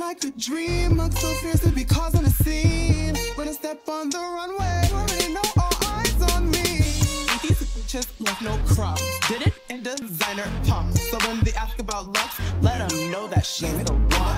like a dream. Look so fierce to be causing a scene. When I step on the runway, you already know all eyes on me. These bitches left no crumbs. Did it in designer pumps. So when they ask about looks, let them know that she's the one.